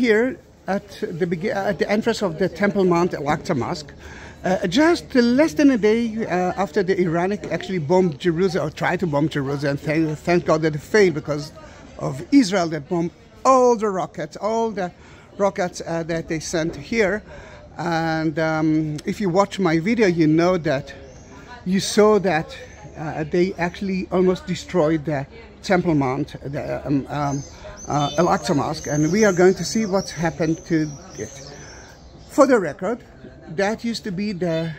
Here at the at the entrance of the Temple Mount Al-Aqsa Mosque, uh, just less than a day uh, after the Iranic actually bombed Jerusalem or tried to bomb Jerusalem, thank, thank God that it failed because of Israel that bombed all the rockets, all the rockets uh, that they sent here. And um, if you watch my video, you know that you saw that uh, they actually almost destroyed the Temple Mount, the um, um, uh, Al-Aqsa Mosque, and we are going to see what's happened to it. For the record, that used to be the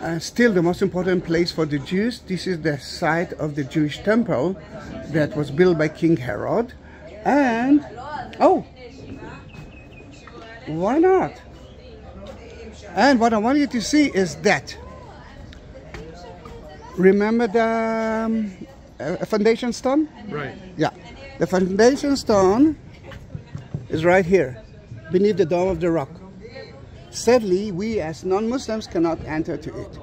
uh, still the most important place for the Jews. This is the site of the Jewish temple that was built by King Herod. And, oh, why not? And what I want you to see is that. Remember the um, uh, foundation stone? Right. Yeah. The foundation stone is right here, beneath the dome of the rock. Sadly, we as non-Muslims cannot enter to it.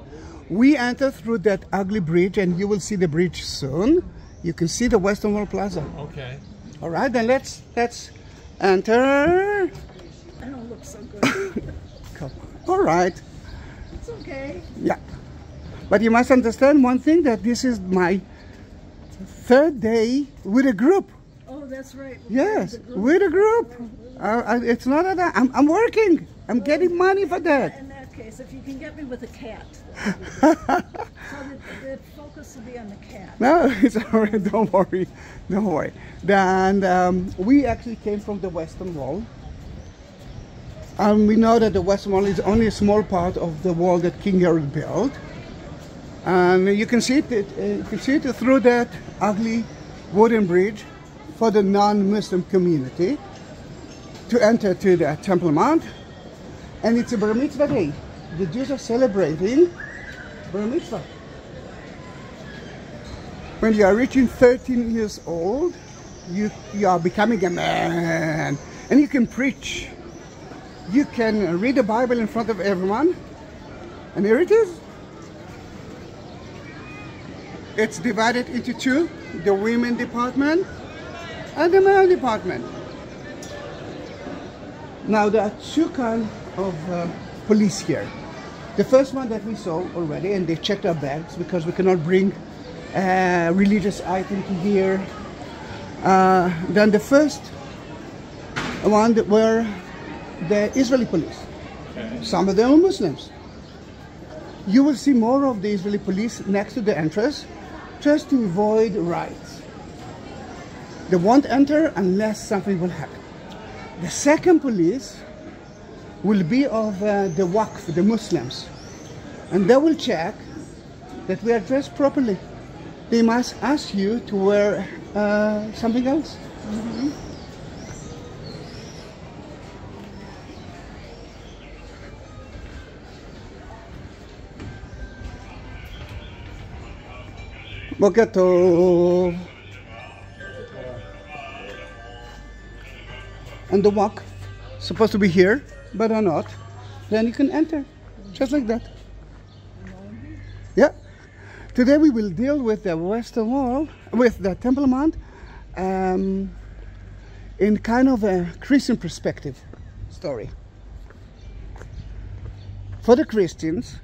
We enter through that ugly bridge and you will see the bridge soon. You can see the Western Wall Plaza. Okay. All right, then let's let's enter. I don't look so good. All right. it's okay. Yeah. But you must understand one thing that this is my third day with a group. That's right. Yes, The group. with a group. I- it's not that I'm, I'm working. I'm getting money for that. In that case, if you can get me with a cat, so the, the focus will be on the cat. No, it's all right. Don't worry. Don't worry. And um, we actually came from the Western Wall. And we know that the Western Wall is only a small part of the wall that King Herod built. And you can see it, uh, you can see it through that ugly wooden bridge for the non-Muslim community to enter to the Temple Mount. And it's a Bar Mitzvah day. The Jews are celebrating Bar Mitzvah when you are reaching 13 years old, you, you are becoming a man and you can preach. You can read the Bible in front of everyone. And here it is. It's divided into two, the women department and the male department. Now there are two kinds of uh, police here. The first one that we saw already, and they checked our bags because we cannot bring uh, religious item to here. Uh, then the first one were the Israeli police. Some of them are Muslims. You will see more of the Israeli police next to the entrance just to avoid riots. They won't enter unless something will happen. The second police will be of uh, the Waqf, the Muslims, and they will check that we are dressed properly. They must ask you to wear uh, something else. Mm -hmm. And the Waqf supposed to be here, but are not. Then you can enter, just like that. Yeah. Today we will deal with the Western Wall, with the Temple Mount, um, in kind of a Christian perspective story. For the Christians,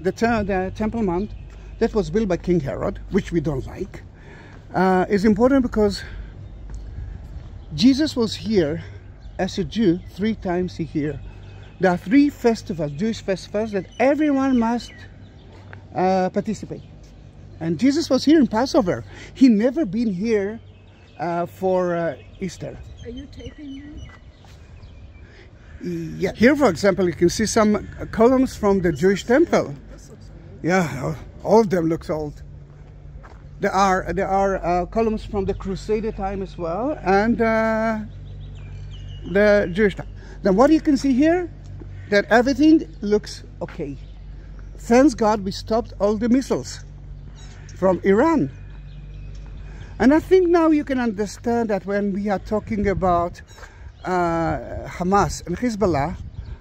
the, the Temple Mount that was built by King Herod, which we don't like, uh, is important because Jesus was here as a Jew three times a year. There are three festivals, Jewish festivals, that everyone must uh, participate. And Jesus was here in Passover. He never been here uh, for uh, Easter. Are you taping me? Yeah. Here, for example, you can see some columns from the Jewish temple. This looks old. Yeah, all of them looks old. There are there are uh, columns from the Crusader time as well, and uh, the Jewish time. Then what you can see here, that everything looks okay. Thanks God we stopped all the missiles from Iran. And I think now you can understand that when we are talking about uh, Hamas and Hezbollah,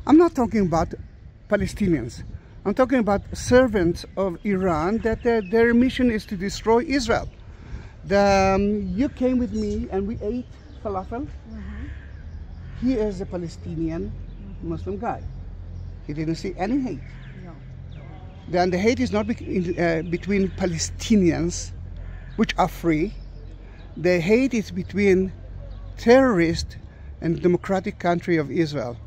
I'm not talking about Palestinians. I'm talking about servants of Iran that their, their mission is to destroy Israel. The, um, you came with me and we ate falafel. he is a Palestinian Muslim guy. He didn't see any hate. No. Then the hate is not be- in- uh, between Palestinians, which are free. The hate is between terrorists and democratic country of Israel.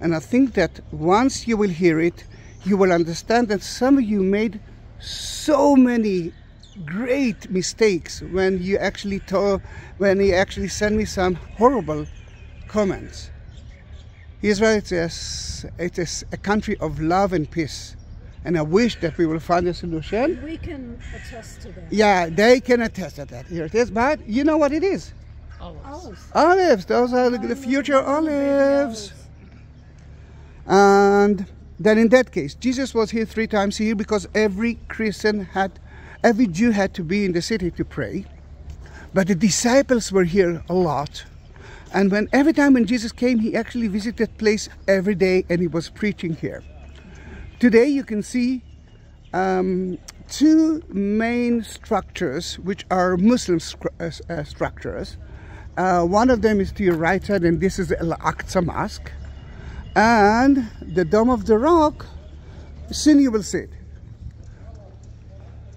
And I think that once you will hear it, you will understand that some of you made so many great mistakes when you actually told, when you actually sent me some horrible comments. Israel is it is a country of love and peace. And I wish that we will find a solution. We can attest to that. Yeah, they can attest to that. Here it is. But you know what it is? Olives. Olives. Those are the, the future olives. And then in that case, Jesus was here three times here because every Christian had, every Jew had to be in the city to pray. But the disciples were here a lot. And when every time when Jesus came, he actually visited place every day and he was preaching here. Today you can see um, two main structures which are Muslim uh, uh, structures. Uh, one of them is to your right side, and this is Al Aqsa Mosque. And the Dome of the Rock, soon you will see it.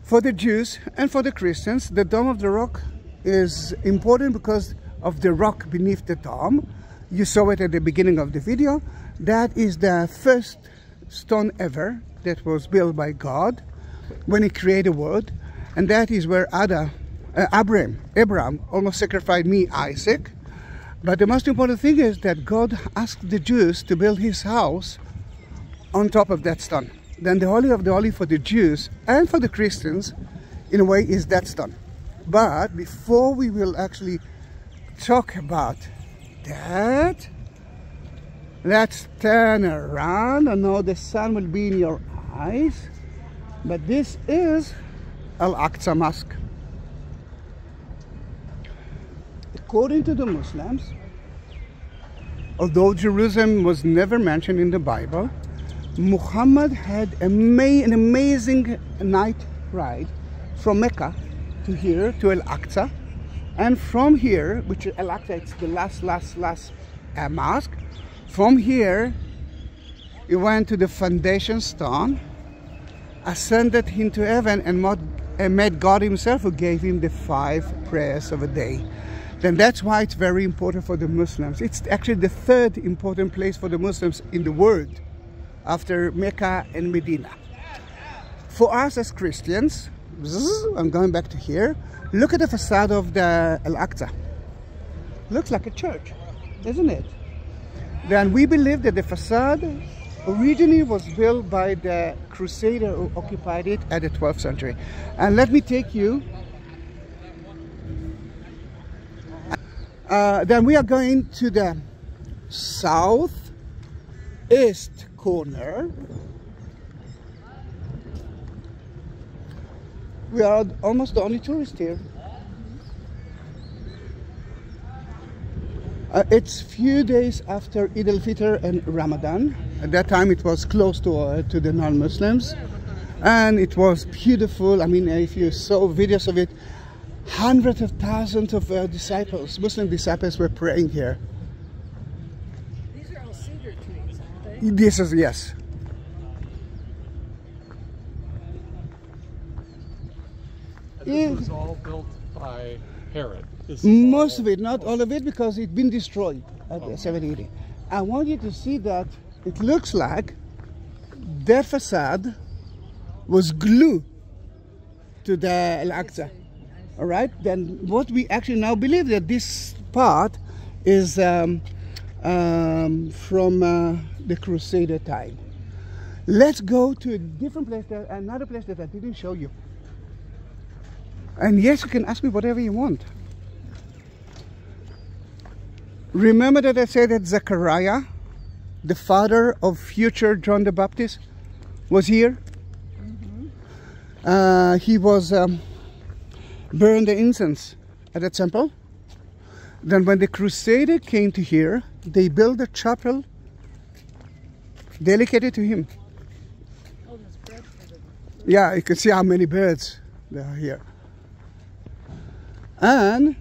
For the Jews and for the Christians, the Dome of the Rock is important because of the rock beneath the dome. You saw it at the beginning of the video. That is the first stone ever that was built by God when He created the world, and that is where Ada, uh, Abraham, Abraham almost sacrificed me, Isaac. But the most important thing is that God asked the Jews to build His house on top of that stone. Then the Holy of the Holy for the Jews and for the Christians, in a way, is that stone. But before we will actually talk about that, let's turn around. I know the sun will be in your eyes, but this is Al Aqsa Mosque. According to the Muslims, although Jerusalem was never mentioned in the Bible, Muhammad had an amazing night ride from Mecca to here to Al Aqsa, and from here, which Al Aqsa, it's the last, last, last uh, mosque. From here, he went to the foundation stone, ascended into heaven, and met God Himself, who gave him the five prayers of a day. Then that's why it's very important for the Muslims. It's actually the third important place for the Muslims in the world after Mecca and Medina. For us as Christians, I'm going back to here. Look at the facade of the Al Aqsa. Looks like a church, isn't it? Then we believe that the facade originally was built by the Crusader who occupied it at the 12th century. And let me take you. Uh, then we are going to the south east corner. We are almost the only tourist here. Uh, it's few days after Eid al-Fitr and Ramadan. At that time, it was close to uh, to the non-Muslims, and it was beautiful. I mean, if you saw videos of it, hundreds of thousands of uh, disciples, Muslim disciples, were praying here. These are all cedar trees, aren't they? This is yes. And this was all built by Herod. Most of it, not all of it, because it's been destroyed at the 780. I want you to see that it looks like that facade was glued to the Al Aqsa. All right. Then what we actually now believe that this part is um, um, from uh, the Crusader time. Let's go to a different place, that, another place that I didn't show you. And yes, you can ask me whatever you want. Remember that I said that Zechariah, the father of future John the Baptist, was here? Uh, he was um, burned the incense at the temple. Then, when the Crusader came to here, they built a chapel dedicated to him. Oh, there's bread for the Yeah, you can see how many birds there are here. And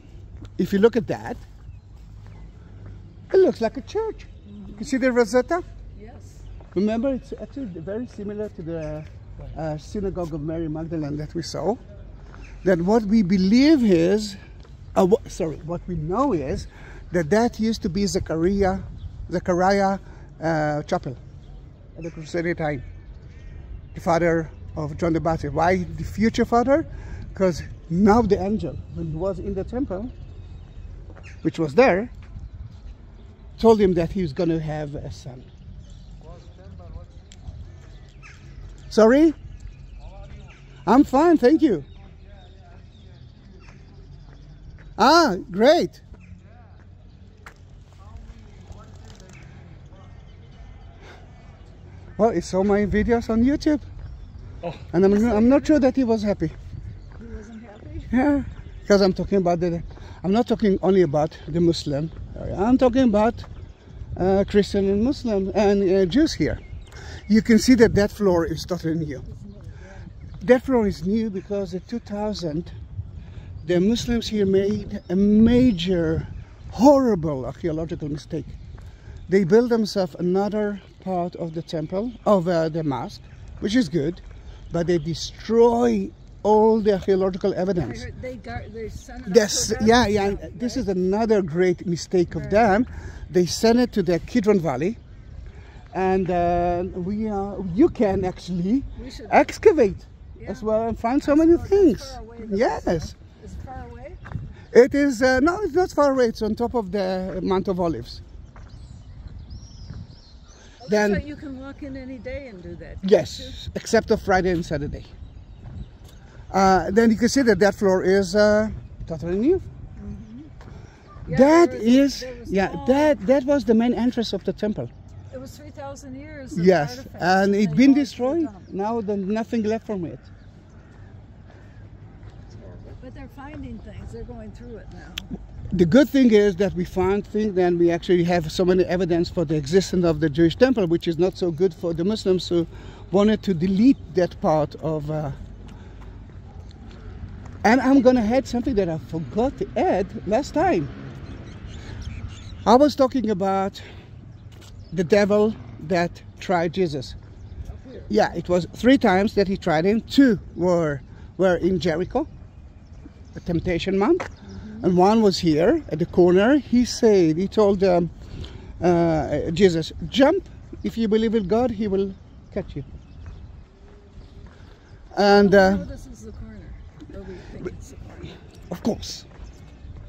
if you look at that, It looks like a church. You can see the Rosetta. Yes. Remember, it's actually very similar to the uh, synagogue of Mary Magdalene that we saw. That what we believe is, uh, sorry, what we know is that that used to be Zechariah, Zechariah uh, Chapel at the Crusade time. The father of John the Baptist. Why the future father? Because now the angel, when he was in the temple, which was there, told him that he was going to have a son. Sorry? I'm fine, thank you. Ah, great. Well, he saw my videos on YouTube. Oh. And I'm, I'm not sure that he was happy. He wasn't happy. Yeah, because I'm talking about the. I'm not talking only about the Muslim. area. I'm talking about uh, Christian and Muslim and uh, Jews here. You can see that that floor is totally new. That floor is new because in 2000, the Muslims here made a major, horrible archaeological mistake. They built themselves another part of the temple, of uh, the mosque, which is good, but they destroy all the archaeological evidence. they they sent it Yes, yeah, yeah. This is another great mistake of them. They sent it to the Kidron Valley, and uh, we uh, you can actually excavate Yeah. as well and find so many things. far away, though, Yes, Is it far away? it is. Uh, no, it's not far away. It's on top of the Mount of Olives. Then- so you can walk in any day and do that. Yes, except of Friday and Saturday. Uh, then you can see that that floor is uh, totally new. Yeah, that was- is, yeah, that that was the main entrance of the temple. It was 3,000 years. Yes, and that it's been destroyed. Now there's nothing left from it. But they're finding things. They're going through it now. The good thing is that we found things, and we actually have so many evidence for the existence of the Jewish temple, which is not so good for the Muslims who wanted to delete that part of. Uh, and I'm gonna add something that I forgot to add last time. I was talking about the devil that tried Jesus. Yeah, it was three times that he tried him. Two were were in Jericho, the temptation mount, and one was here at the corner. He said, he told um, uh, Jesus, "Jump! If you believe in God, He will catch you." And uh, this is the corner. Or we think it's the corner. of course.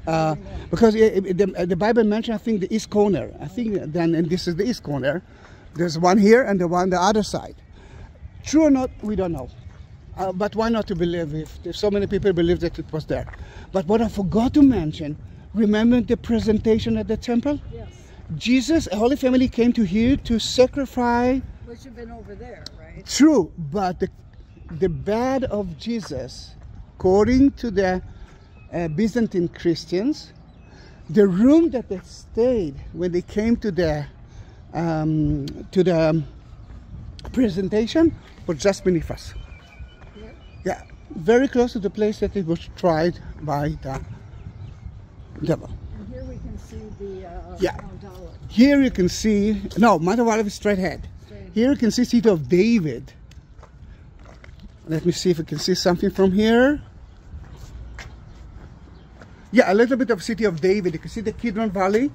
Uh, because it, the, the Bible mentions, I think, the east corner. I think then, and this is the east corner. There's one here and the one the other side. True or not, we don't know. Uh, but why not to believe if, if so many people believe that it was there? But what I forgot to mention, remember the presentation at the temple? Yes. Jesus, the Holy Family came to here to sacrifice. Which have been over there, right? True, but the, the bed of Jesus, according to the uh, Byzantine Christians, the room that they stayed when they came to the um, to the presentation was just beneath us. Very close to the place that it was tried by the devil. And here we can see the uh, Yeah. Here you can see no Olives is straight ahead. Straight. Here you can see City of David. Let me see if we can see something from here. Yeah, a little bit of City of David. You can see the Kidron Valley.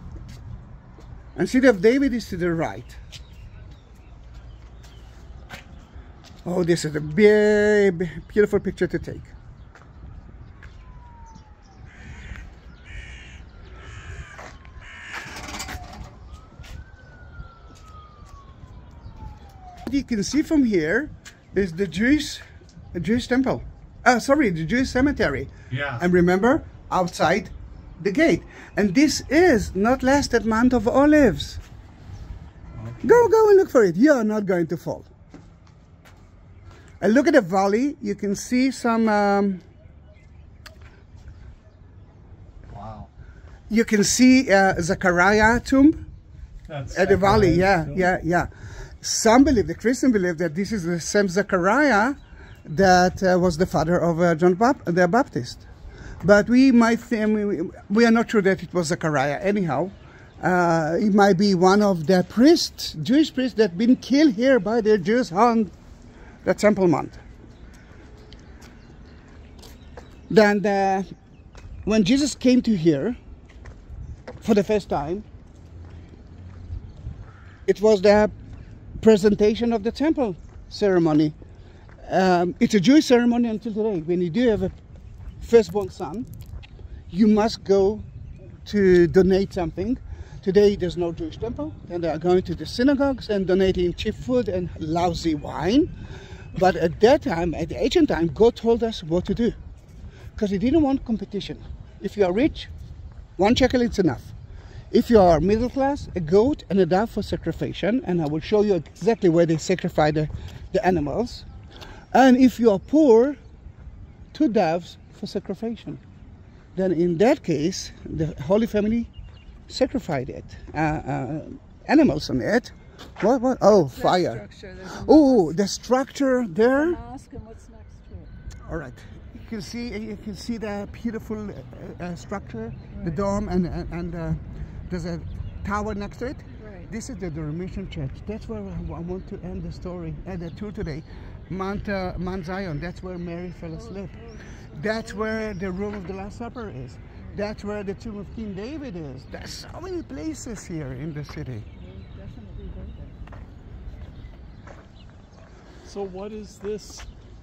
And City of David is to the right. Oh, this is a big, beautiful picture to take. What you can see from here is the Jewish, the Jewish temple. Uh, sorry, the Jewish cemetery. Yeah. And remember, outside the gate. And this is not less than Mount of Olives. Go, go and look for it. You are not going to fall. And look at the valley. You can see some. Um, Wow. you can see uh, Zechariah tomb. That's At the valley, yeah, Zechariah's yeah, yeah. Some believe, the Christian believe that this is the same Zechariah that uh, was the father of uh, John Bap- the Baptist. But we might think, we, we are not sure that it was Zechariah anyhow. Uh, it might be one of the priests, Jewish priests that been killed here by the Jews on the Temple Mount. Then the, when Jesus came to here for the first time, it was the presentation of the temple ceremony. Um, it's a Jewish ceremony until today. When you do have a firstborn son, you must go to donate something Today there's no Jewish temple, and they are going to the synagogues and donating cheap food and lousy wine. But at that time, at the ancient time, God told us what to do. Because He didn't want competition. If you are rich, one shekel is enough. If you are middle class, a goat and a dove for sacrifice, and I will show you exactly where they sacrifice the, the animals. And if you are poor, two doves for sacrifice. Then in that case, the Holy Family sacrificed it, uh, uh, animals on it. What, what? Oh, fire. Oh, the structure there. Mosque and what's next to it? All right. You can see you can see the beautiful uh, uh, structure, the dome, and and, and uh, there's a tower next to it. Right. This is the Dormition Church. That's where I want to end the story and the tour today. Mount uh, Mount Zion. That's where Mary fell asleep. That's where the room of the Last Supper is. That's where the tomb of King David is. There's so many places here in the city. We'll definitely go there. So what is this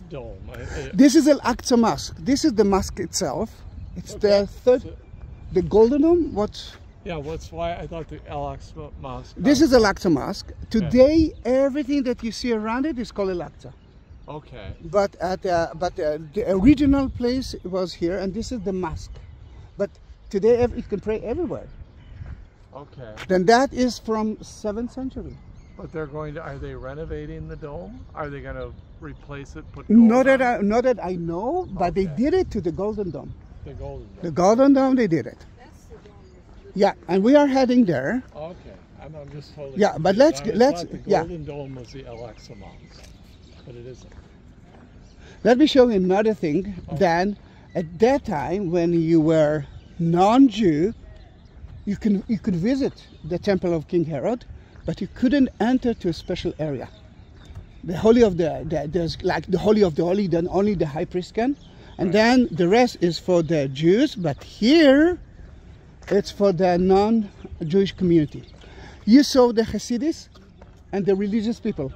dome? I, I, This is Al Aqsa Mosque. This is the mosque itself. It's Okay. the third, So- the golden dome. What's yeah, what's why I thought the Al Aqsa Mosque. this is Al Aqsa Mosque. Today, everything that you see around it is called Al Aqsa. Okay. But at uh, but uh, the original place was here, and this is the mosque. But today, you can pray everywhere. Okay. Then that is from seventh century. But they're going to. Are they renovating the dome? Are they going to replace it? Put Not that I, not that I know, but they did it to the Golden Dome. the golden Dome. The dome? Golden Dome, they did it. That's the dome. Yeah, and we are heading there. Okay. I'm, I'm just totally. Yeah, but let's I get- let's- thought the yeah. golden dome was the Al Aqsa but it isn't. Let me show you another thing. Then, at that time, when you were non-Jew, you can you could visit the temple of King Herod, but you couldn't enter to a special area. The holy of the, the there's like the holy of the holy, then only the high priest can, and then the rest is for the Jews. But here, it's for the non-Jewish community. You saw the Hasidis and the religious people.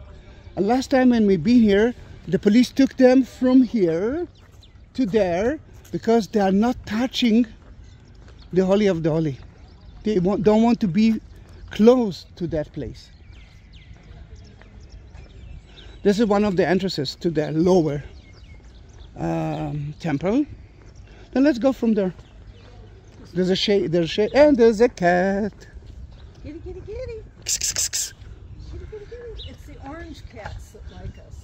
And last time when we been here, the police took them from here to there because they are not touching the Holy of the Holy. They want, don't want to be close to that place. This is one of the entrances to the lower um, temple. Then let's go from there. There's a shade, there's a shade, and there's a cat. Kitty, kitty, kitty. Kitty, kitty, kitty. It's the orange cats that like us.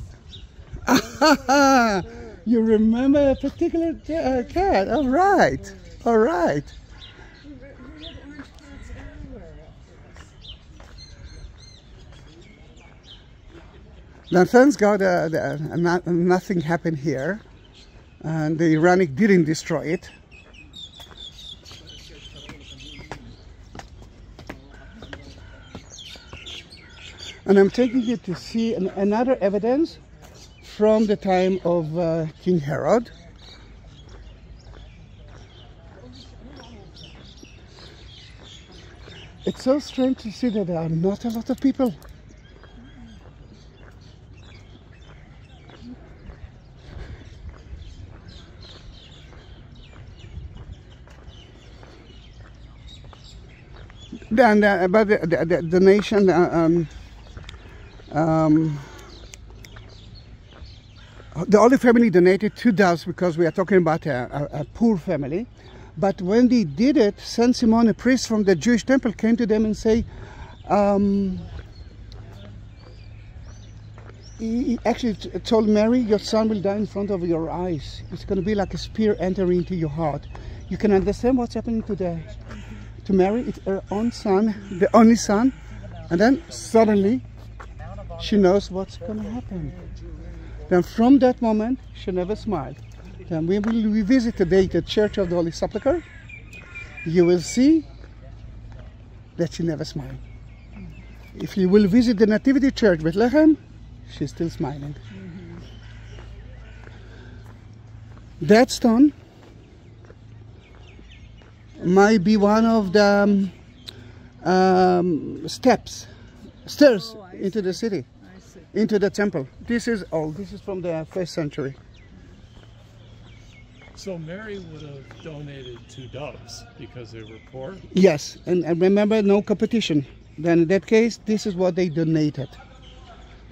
you remember a particular uh, cat? All right, all right. We re- we had orange cats everywhere after us. Now, thanks God, uh, the, not, nothing happened here, and the Iranic didn't destroy it. And I'm taking you to see an, another evidence from the time of uh, King Herod. It's so strange to see that there are not a lot of people. Then, uh, but the, the, the, the nation, uh, um, um, the Holy Family donated two doves because we are talking about a, a, a poor family. But when they did it, Saint Simon, a priest from the Jewish temple, came to them and say, um, he actually told Mary, your son will die in front of your eyes. It's going to be like a spear entering into your heart. You can understand what's happening to the to Mary. It's her own son, the only son, and then suddenly she knows what's going to happen. Then from that moment, she never smiled. Then we will revisit the Church of the Holy Sepulchre. You will see that she never smiled. If you will visit the Nativity Church, Bethlehem, she's still smiling. That stone might be one of the um, um, steps, stairs Oh, I into the city, into the temple. This is old. This is from the first century. So Mary would have donated two doves because they were poor. Yes, and, and remember, no competition. Then in that case, this is what they donated.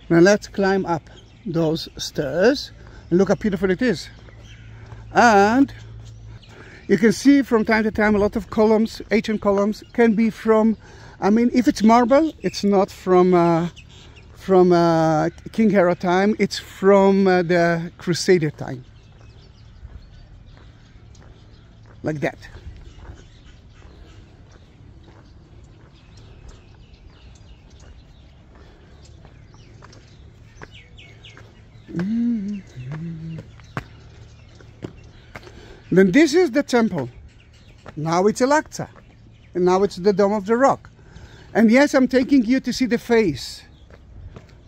Now let's climb up those stairs look how beautiful it is. And you can see from time to time a lot of columns, ancient columns, can be from. I mean, if it's marble, it's not from uh, from uh, King Herod time. It's from uh, the Crusader time, like that. Then this is the temple. Now it's Al-Aqsa. And now it's the Dome of the Rock. And yes, I'm taking you to see the face.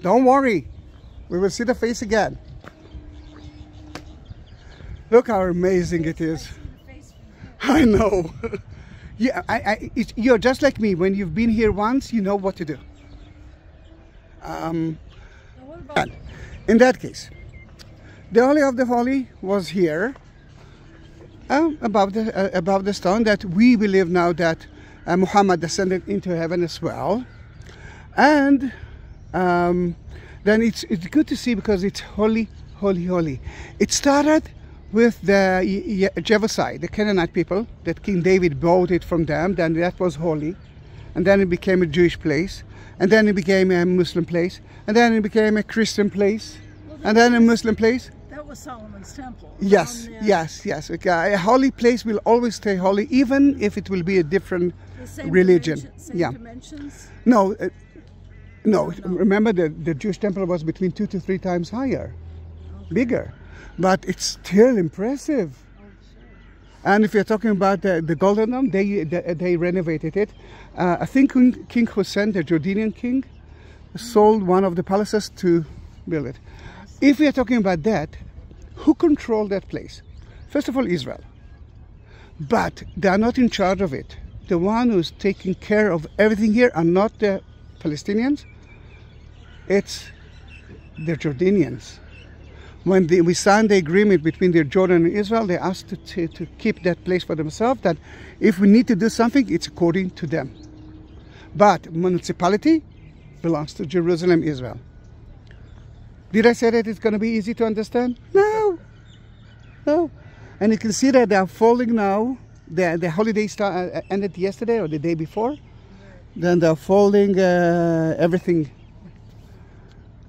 Don't worry. We will see the face again. Look how amazing it is. I know. yeah, I, I, it, you're just like me. When you've been here once, you know what to do. Um, Now what about in that case, the Holy of the Holy was here, uh, above the uh, above the stone that we believe now that uh, Muhammad descended into heaven as well, and um, then it's it's good to see because it's holy, holy, holy. It started with the Jebusite, the Canaanite people, that King David bought it from them. Then that was holy, and then it became a Jewish place, and then it became a Muslim place, and then it became a Christian place, and then a Muslim place. Was Solomon's temple. Yes, yes, yes. Okay. A holy place will always stay holy, even if it will be a different. same religion, dimension- Same yeah. dimensions. No, uh, no. No. Remember, the, the Jewish temple was between two to three times higher, bigger, but it's still impressive. Oh, sure. And if you're talking about the, the Golden Dome, they, they, they renovated it. Uh, I think King King Hussein, the Jordanian king, sold one of the palaces to build it. If we are talking about that, who control that place? First of all, Israel. But they are not in charge of it. The one who's taking care of everything here are not the Palestinians, it's the Jordanians when the, we signed the agreement between the Jordan and Israel, they asked to, to, to keep that place for themselves. That if we need to do something, it's according to them. But municipality belongs to Jerusalem, Israel. Did I say that it's going to be easy to understand? No. And you can see that they are falling now. The, the holiday start, uh, ended yesterday or the day before. Then they're folding uh, everything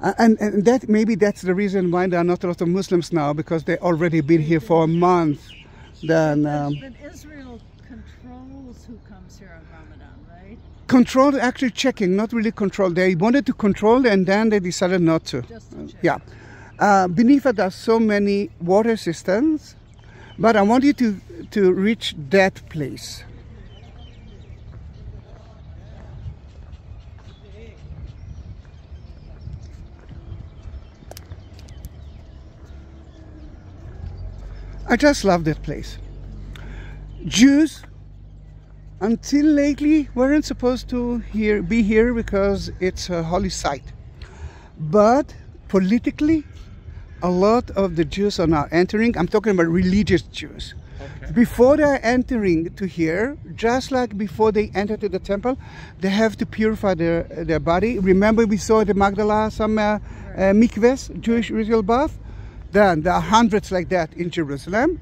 uh, and, and that maybe that's the reason why there are not a lot of Muslims now because they already been here for a month. Then um, but Israel controls who comes here on Ramadan, right? control actually checking, not really control. They wanted to control and then they decided not to. Just to check. Yeah. Uh, beneath it, are so many water systems, but I want you to to reach that place. I just love that place. Jews, until lately, weren't supposed to here, be here because it's a holy site. But politically, a lot of the Jews are now entering. I'm talking about religious Jews. Okay. Before they're entering to here, just like before they enter to the temple, they have to purify their their body. Remember, we saw the Magdala some uh, uh, Jewish ritual bath. Then there are hundreds like that in Jerusalem.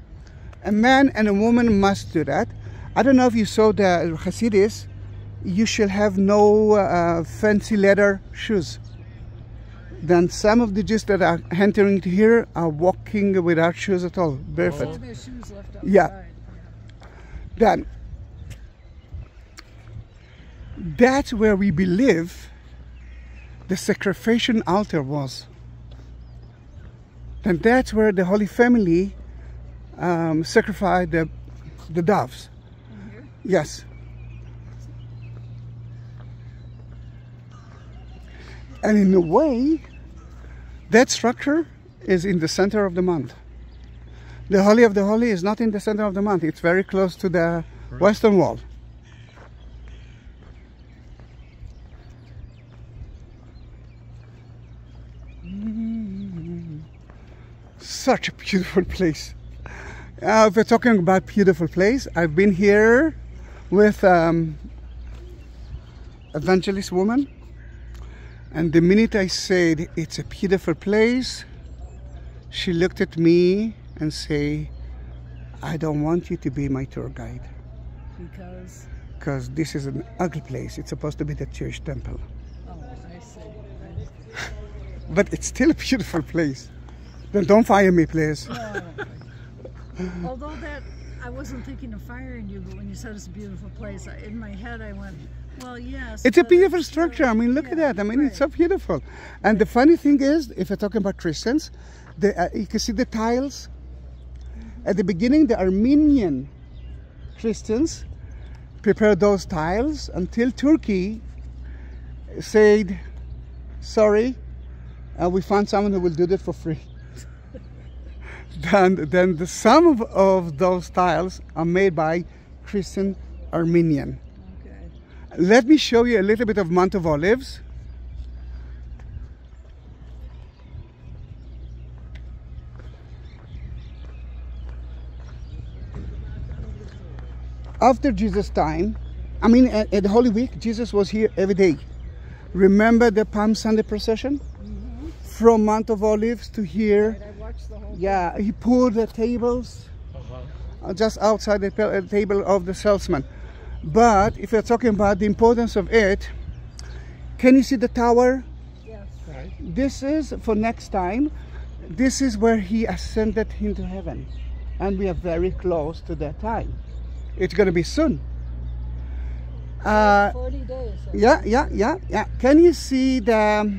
A man and a woman must do that. I don't know if you saw the Hasidis. You shall have no uh, fancy leather shoes. Then some of the Jews that are entering here are walking without shoes at all, barefoot. All shoes left. Yeah. Then that's where we believe the sacrificial altar was. Then that's where the Holy Family um, sacrificed the, the doves. In here? Yes. And in a way, that structure is in the center of the mount. The Holy of the Holy is not in the center of the mount, it's very close to the Right. western wall. Such a beautiful place. Uh, if we're talking about beautiful place, I've been here with um, evangelist woman, and the minute I said it's a beautiful place, she looked at me and say, "I don't want you to be my tour guide Because, because this is an ugly place. It's supposed to be the church temple, oh, I see. I- but it's still a beautiful place. Then don't fire me, please." Oh. Although that, I wasn't thinking of firing you, but when you said it's a beautiful place, in my head I went, well, yes. It's a beautiful structure. I mean, look at that. I mean, it's so beautiful. And the funny thing is, if you're talking about Christians, the, uh, you can see the tiles. At the beginning, the Armenian Christians prepared those tiles until Turkey said, sorry, uh, we found someone who will do that for free. then, then the some of, of those tiles are made by Christian Armenian. Let me show you a little bit of Mount of Olives. After Jesus' time, I mean, at, at Holy Week, Jesus was here every day. Remember the Palm Sunday procession? From Mount of Olives to here. Right, I watched the whole Yeah, he pulled the tables Uh-huh. uh, just outside the uh, table of the salesman. But if you're talking about the importance of it, can you see the tower? Yes. Right. This is for next time. This is where he ascended into heaven, and we are very close to that time. It's going to be soon. Uh, 40 days. Yeah, yeah, yeah, yeah. Can you see the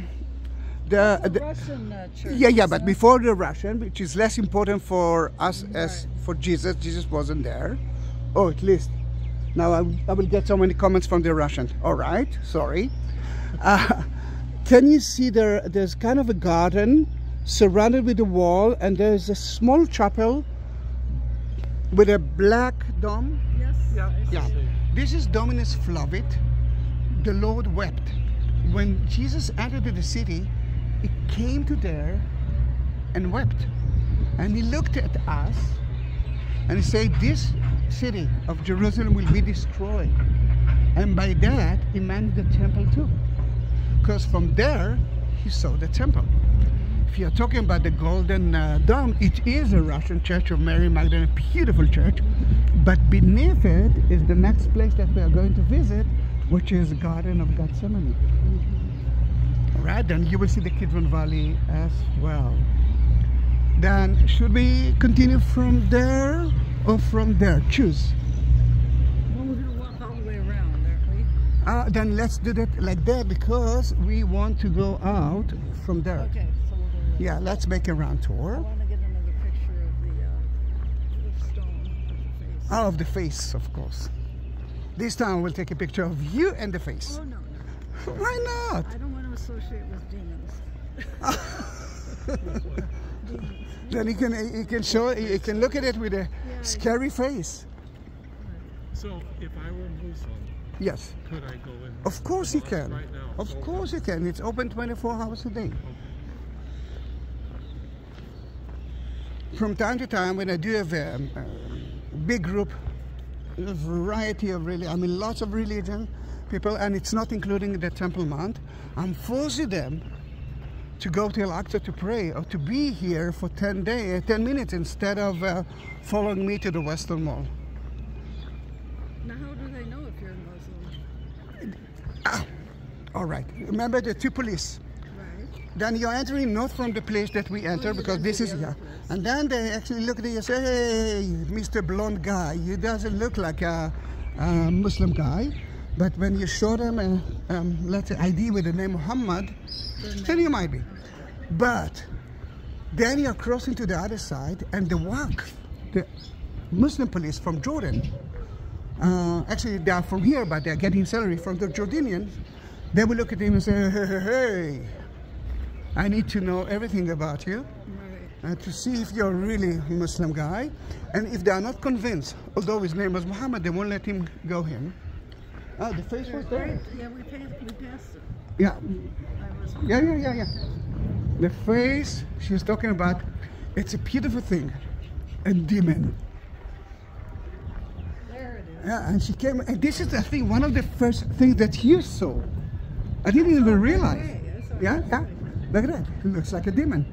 the, The the Russian uh, church. yeah, yeah, is but before the Russian, which is less important for us as for Jesus, Jesus wasn't there. Oh, at least. Now I, I will get so many comments from the Russian. All right, sorry. Uh, can you see there? There's kind of a garden surrounded with a wall, and there's a small chapel with a black dome. Yes. Yeah. Yeah. This is Dominus Flavit. The Lord wept. When Jesus entered the city, he came to there and wept. And he looked at us and he said, This city of Jerusalem will be destroyed. And by that, he meant the temple too. Because from there, he saw the temple. If you're talking about the Golden uh, Dome, it is a Russian Church of Mary Magdalene, a beautiful church. But beneath it is the next place that we are going to visit, which is Garden of Gethsemane. Right, then you will see the Kidron Valley as well. Then, should we continue from there or from there? Choose. Well, we're going to walk all the way around, aren't we? Uh, then let's do that like that because we want to go out from there. Okay, so we'll go. there. Yeah, let's make a round I tour. want to get another picture of the, uh, the stone with the face. Out of the face, of course. This time we'll take a picture of you and the face. Oh, no, no. Why not? I don't want to associate with demons. demons. Then you can you can show you can look at it with a Yeah. scary face. So if I were Muslim, Yes, could I go in? of course you can. Right now. Of So- course you can. It's open 24 hours a day. From time to time, when I do have a, um, a big group, a variety of really, I mean, lots of religion people, and it's not including the Temple Mount, I'm forcing them to go to Al-Aqsa to pray or to be here for 10 days, 10 minutes instead of uh, following me to the Western Wall. Now, how do they know if you're a Muslim? All right. Remember the two police. Right. Then you're entering not from the place that we enter you because this is yeah. place. And then they actually look at you and say, "Hey, Mr. Blonde guy, you doesn't look like a, a Muslim guy." But when you show them a um, let's say ID with the name Muhammad, then you might be. But then you're crossing to the other side, and the Waqf, the Muslim police from Jordan, uh, actually they are from here, but they're getting salary from the Jordanians. they will look at him and say, hey, hey, hey, I need to know everything about you uh, to see if you're really a Muslim guy. And if they are not convinced, although his name was Muhammad, they won't let him go in. Oh, the face was there. Yeah, we, paid, we passed it. Yeah, yeah, yeah, yeah, yeah. The face she was talking about, it's a beautiful thing. A demon. There it is. Yeah, and she came, and this is, I think, one of the first things that you saw. I didn't even realize. Okay, that's all Yeah, yeah. Look at that. It looks like a demon.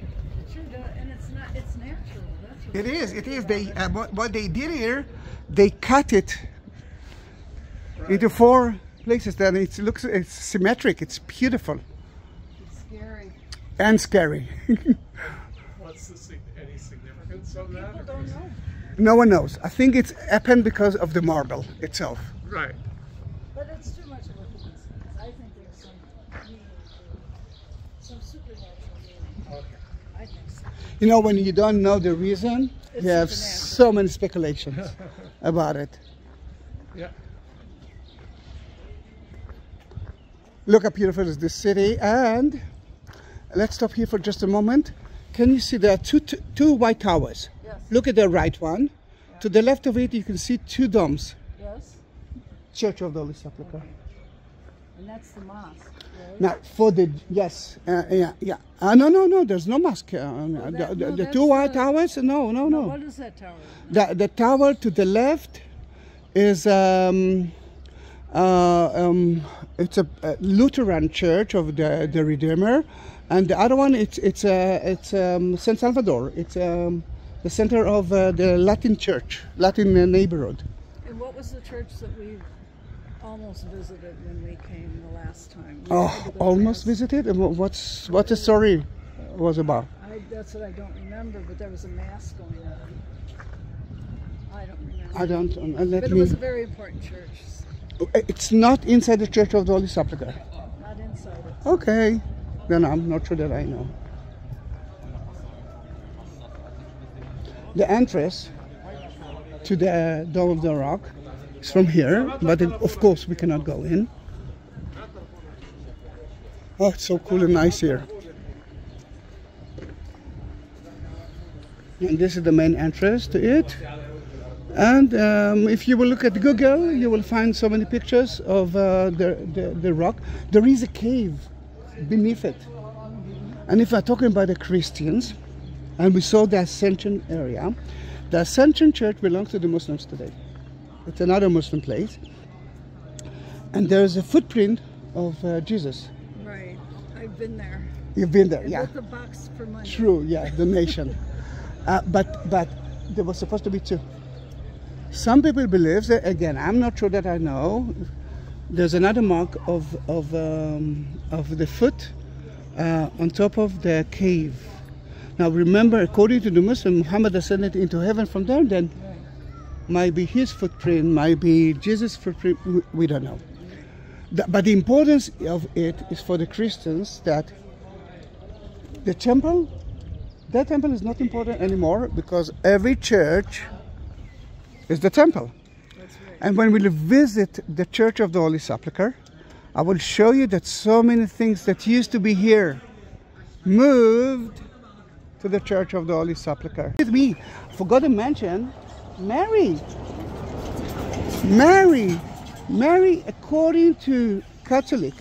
It sure does, and it's not. It's natural. That's what It is. It is. They uh, what, what they did here, they cut it into four places. Then it looks it's symmetric. It's beautiful It's scary. and scary. What's the sig- any significance of that? People or don't know. no one knows. I think it's happened because of the marble itself. Right. But it's too much of a coincidence. I think there's some meaning. Some supernatural meaning. Okay. I think so. You know, when you don't know the reason, It's you have so many speculations about it. Yeah. Look how beautiful is this city. And let's stop here for just a moment. Can you see there are two, two, two white towers? Yes. Look at the right one. To the left of it, you can see two domes. Yes. Church of the Holy Sepulchre. And that's the mosque, right? Now, for the yes, uh, yeah, yeah. Uh, no, no, no. There's no mosque. Uh, that- the, no, the two white the- towers. No, no, Now, no. What is that tower? The the tower to the left is um, uh, um, it's a, a Lutheran church of the the Redeemer, and the other one it's it's uh, it's um, San Salvador. It's um, the center of uh, the Latin church, Latin uh, neighborhood. And what was the church that we almost visited when we came the last time? We Oh, had to go almost visited. What's what the story was about? I, that's what I don't remember, but there was a mass going on. I don't remember. I don't. Uh, let But it was a very important church, Eh, it's not inside the Church of the Holy Sepulchre. not inside it. Okay, then I'm not sure that I know. The entrance to the Dome of the Rock is from here, but it, of course we cannot go in. Oh, it's so cool and nice here. And this is the main entrance to it. And um, if you will look at Google, you will find so many pictures of uh, the, the, the rock. There is a cave beneath it. And if we're talking about the Christians, and we saw the Ascension area, the Ascension Church belongs to the Muslims today. It's another Muslim place. And there's a footprint of uh, Jesus. Right. I've been there. You've been there, And yeah. With box for money. True, yeah, the nation. uh, but but there was supposed to be two. Some people believe that again. I'm not sure that I know. There's another mark of of um, of the foot uh, on top of the cave. Now remember, according to the Muslim, Muhammad ascended into heaven from there. Then might be his footprint, might be Jesus' footprint. we- We don't know. But the importance of it is for the Christians that the temple, that temple is not important anymore because every church is the temple. And when we visit the Church of the Holy Sepulchre, I will show you that so many things that used to be here moved to the Church of the Holy Sepulchre. With me, forgot to mention Mary. Mary, Mary, according to Catholic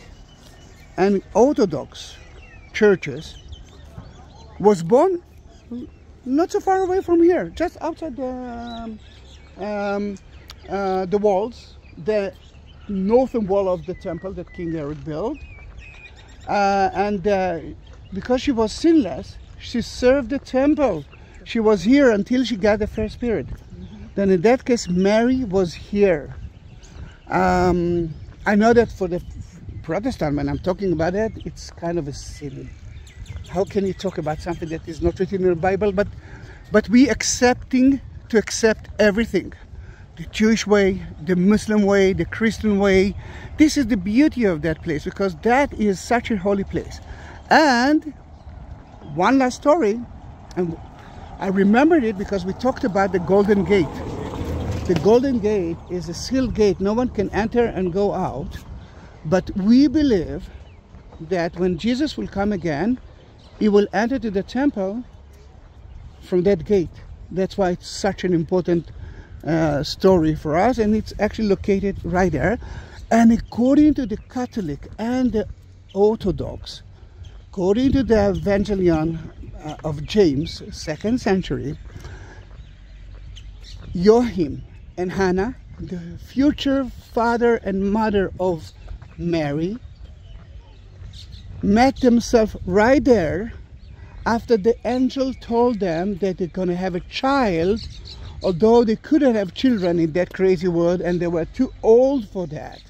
and Orthodox churches, was born not so far away from here, just outside the um, um, uh, the walls, the northern wall of the temple that King Herod built. Uh, and uh, because she was sinless, she served the temple. She was here until she got the first spirit. Then, in that case, Mary was here. Um, I know that for the Protestant, when I'm talking about it, it's kind of a silly. How can you talk about something that is not written in the Bible? But, but we accepting to accept everything the Jewish way, the Muslim way, the Christian way. This is the beauty of that place because that is such a holy place. And one last story, and I remembered it because we talked about the Golden Gate. The Golden Gate is a sealed gate, no one can enter and go out. But we believe that when Jesus will come again, he will enter to the temple from that gate. That's why it's such an important uh, story for us, and it's actually located right there. And according to the Catholic and the Orthodox, according to the Evangelion uh, of James, second century, Joachim and Hannah, the future father and mother of Mary, met themselves right there after the angel told them that they're going to have a child, although they couldn't have children in that crazy world and they were too old for that.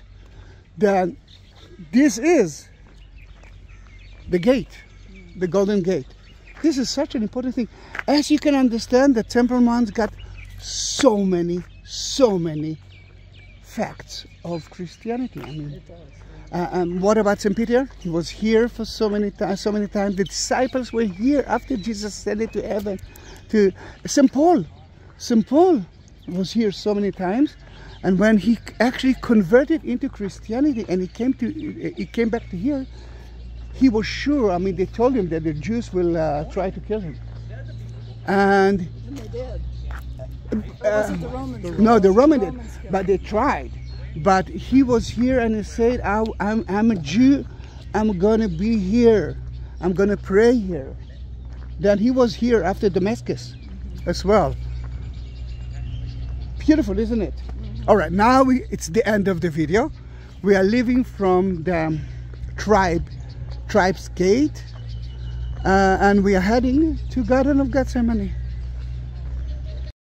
Then this is the gate, the golden gate. This is such an important thing. As you can understand, the Temple Mount got so many, so many facts of Christianity. I mean, uh, and what about St. Peter? He was here for so many times. So many times. The disciples were here after Jesus ascended to heaven. To St. Paul, St. Paul was here so many times, and when he actually converted into Christianity and he came to, he came back to here, he was sure. I mean, they told him that the Jews will uh, try to kill him, and. And they did. Uh, was it the Romans? no, the Roman did, but they tried. But he was here and he said, I, I'm, I'm a Jew, I'm gonna be here, I'm gonna pray here. Then he was here after Damascus as well. Beautiful, isn't it? All right, now we, it's the end of the video. We are leaving from the tribe, tribe's gate, uh, and we are heading to Garden of Gethsemane.